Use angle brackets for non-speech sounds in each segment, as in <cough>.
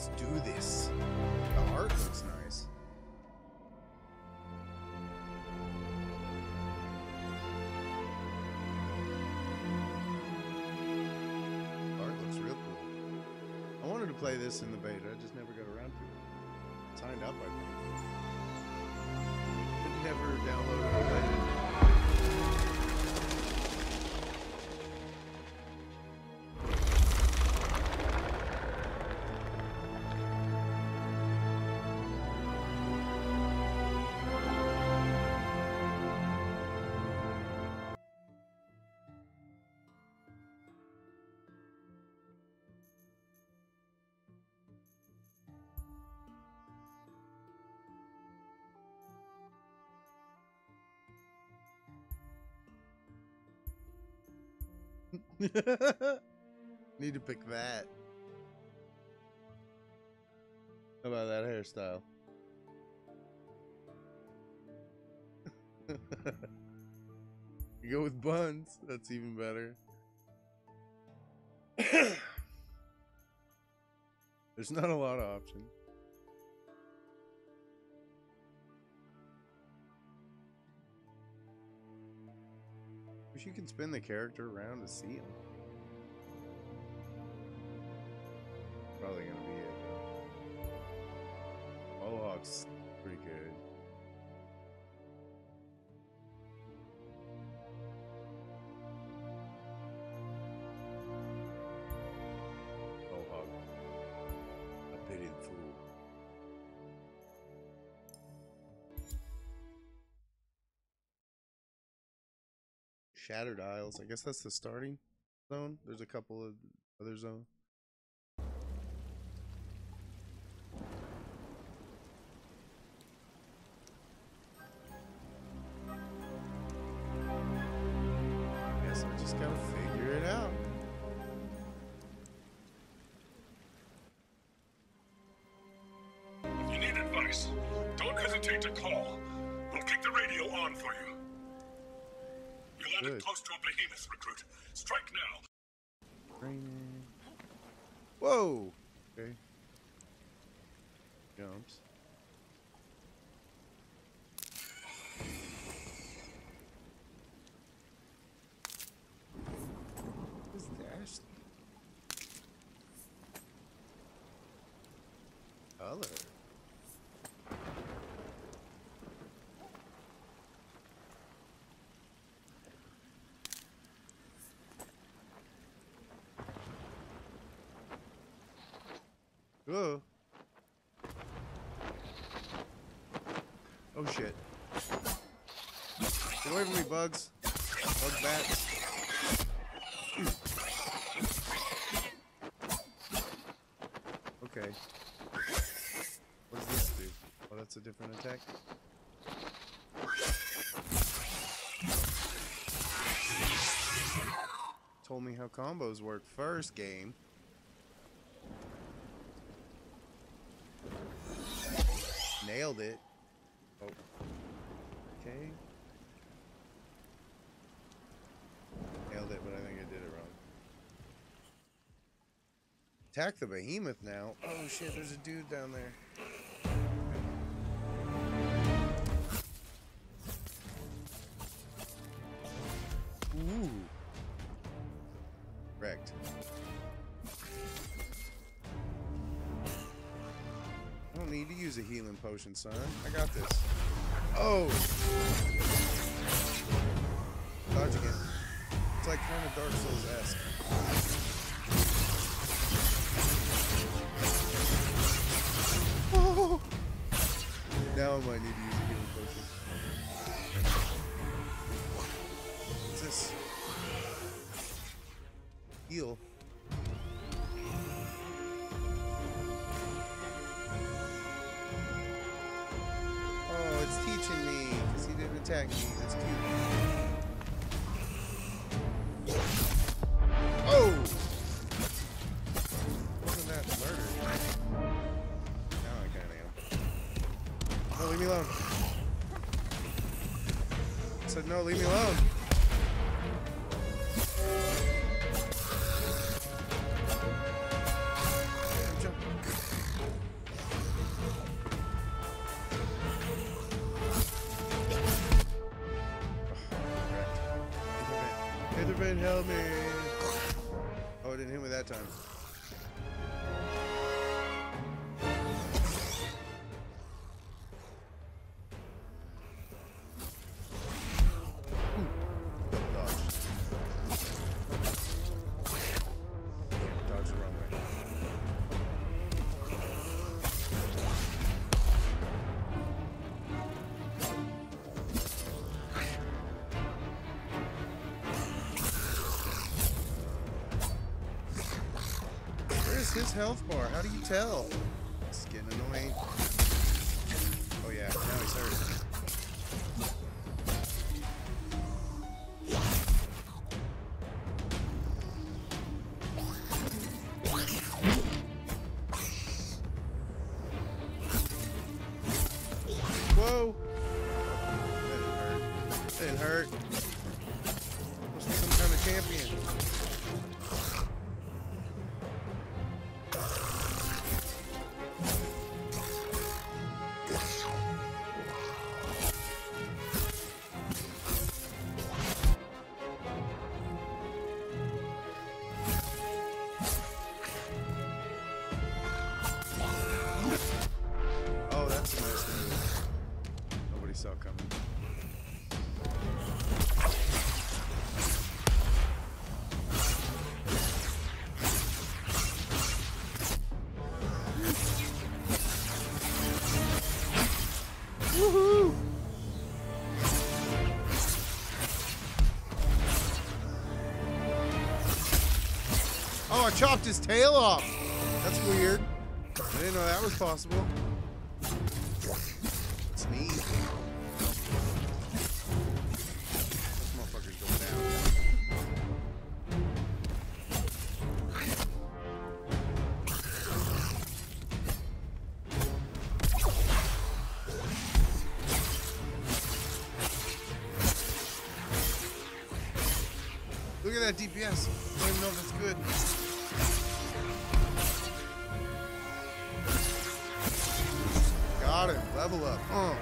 Let's do this. The art looks nice. Art looks real cool. I wanted to play this in the beta, I just never got around to it. Signed up, I think. But never downloaded it. <laughs> Need to pick that. How about that hairstyle? you <laughs> go with buns. That's even better. <coughs> There's not a lot of options. Wish you can spin the character around to see him. Shattered Isles. I guess that's the starting zone. There's a couple of other zones. Guess I just gotta figure it out. If you need advice, don't hesitate to call. We'll keep the radio on for you. You Good. close to a behemoth recruit. Strike now. Training. Whoa! Okay. Jumps. What is that? Color. Whoa. Oh shit. Get away from me, bugs. Bug bats. Okay. What does this do? Oh, that's a different attack. Told me how combos work first game. Nailed it. Oh. Okay. Nailed it, but I think I did it wrong. Attack the behemoth now. Oh shit, there's a dude down there. A healing potion, son. I got this. Oh! Dodge again. It's like kind of Dark Souls-esque. Oh! Now I might need to use me alone. I said, no, leave me alone. Help me! Oh, it didn't hit me that time. His health bar? How do you tell? It's getting annoying. Oh yeah, now he's hurt. Whoa! Hurt. Be some kind of champion. I chopped his tail off. That's weird. I didn't know that was possible. It's neat. This motherfucker's going down. Look at that DPS. I don't even know if it's good. Level up. Uh,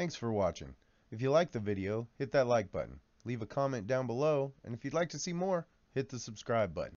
Thanks for watching. If you liked the video, hit that like button. Leave a comment down below, and if you'd like to see more, hit the subscribe button.